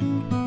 Bye.